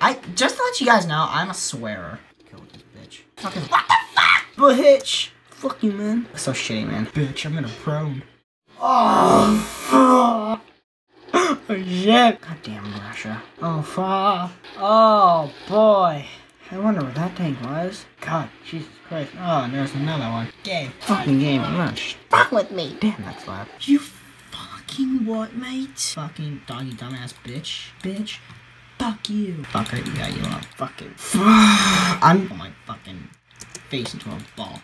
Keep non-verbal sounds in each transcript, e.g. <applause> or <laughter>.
I just to let you guys know, I'm a swearer. Kill this bitch. Fucking what the fuck, bitch? Fuck you, man. So shitty, man. Bitch, I'm gonna prone. Oh, fuck. Oh <gasps> shit. Goddamn Russia. Oh fuck. Oh boy. I wonder what that thing was. God, Jesus Christ. Oh, and there's another one. Game. Fucking game. I'm not fuck with me. Damn, that's loud. You fucking what, mate? Fucking doggy dumbass bitch. Bitch. Fuck you. Fucker, yeah, you are fucking. I'm put my fucking face into a ball.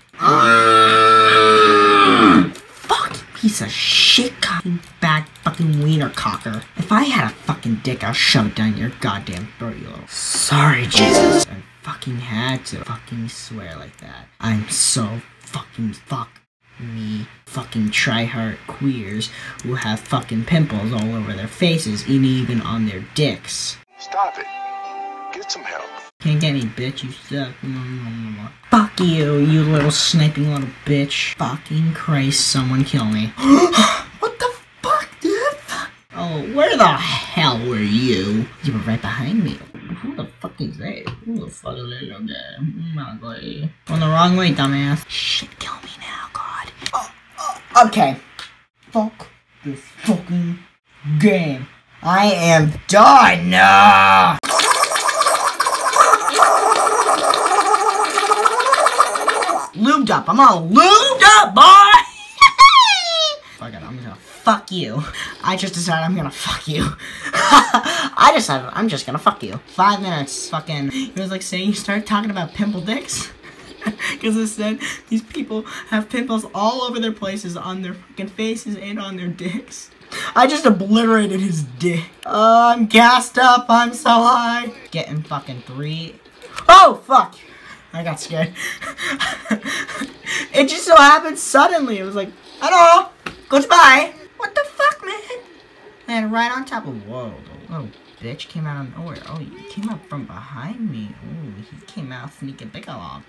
Fuck, you, piece of shit, fucking bad fucking wiener cocker. If I had a fucking dick, I'll shove it down your goddamn throat, you little. Sorry, Jesus. I fucking had to fucking swear like that. I'm so fucking fuck me fucking tryhard queers who have fucking pimples all over their faces and even on their dicks. Stop it. Get some help. Can't get me, bitch. You suck. Fuck you, you little sniping little bitch. Fucking Christ, someone kill me. <gasps> what the fuck, dude? Oh, where the hell were you? You were right behind me. Who the fuck is that? Who the fuck is that little guy? Oh my god. On the wrong way, dumbass. Shit, kill me now, God. Oh, oh, okay. Fuck this fucking game. I am done. No. lubed up. I'm all lubed up, boy! <laughs> fuck it, I'm gonna fuck you. I just decided I'm gonna fuck you. <laughs> I decided I'm just gonna fuck you. Five minutes, fucking. It was like saying you start talking about pimple dicks. <laughs> Because said these people have pimples all over their places, on their fucking faces and on their dicks. I just obliterated his dick. Oh, I'm gassed up. I'm so high. Getting fucking three. Oh, fuck. I got scared. <laughs> it just so happened suddenly. It was like, hello, goodbye. What the fuck, man? And right on top of, whoa, the little bitch came out of nowhere. Oh, he came up from behind me. Oh, he came out sneaking big along.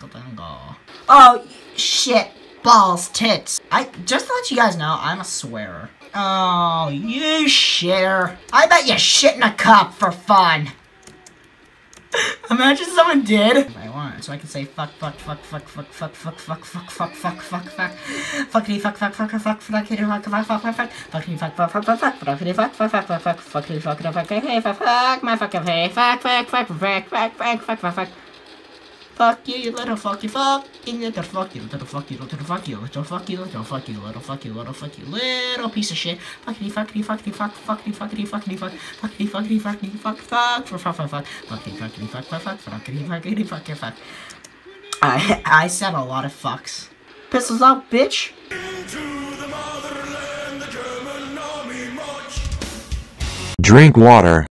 Oh, shit. Balls, tits. I, just to let you guys know, I'm a swearer. Oh, you shitter. I bet you shit in a cup for fun. Imagine someone did. I want, so I can say fuck, fuck, fuck, fuck, fuck, fuck, fuck, fuck, fuck, fuck, fuck, fuck, fuck, fuckity fuck, fuck, fuck, fuck, fuck, fuckity fuck, fuck, fuck, fuck, fuck, fuck, fuck, fuckity fuck, fuck, fuck, fuck, fuck, fuckity fuck, fuck, fuck, fuck, fuck, fuckity fuck, fuck, hey, fuck, fuck, my fucking hey, fuck, fuck, fuck, fuck, fuck, fuck, fuck, fuck, fuck. Fuck you, you little fucky fucking little fuck you, little fuck you, little fuck you, little fuck you, little fuck you, little fuck you, little fuck you, little piece of shit. Fuckity fuckity fuckity fuck, fuckity fuckity fuckity fuck, fuckity fuckity fuckity fuck, fuck, for fuck, fuck, fuck, fuckity fuckity fuck, fuck, fuck, fuckity fuckity fuck, fuck. I I said a lot of fucks. Pistols out, bitch. Drink water.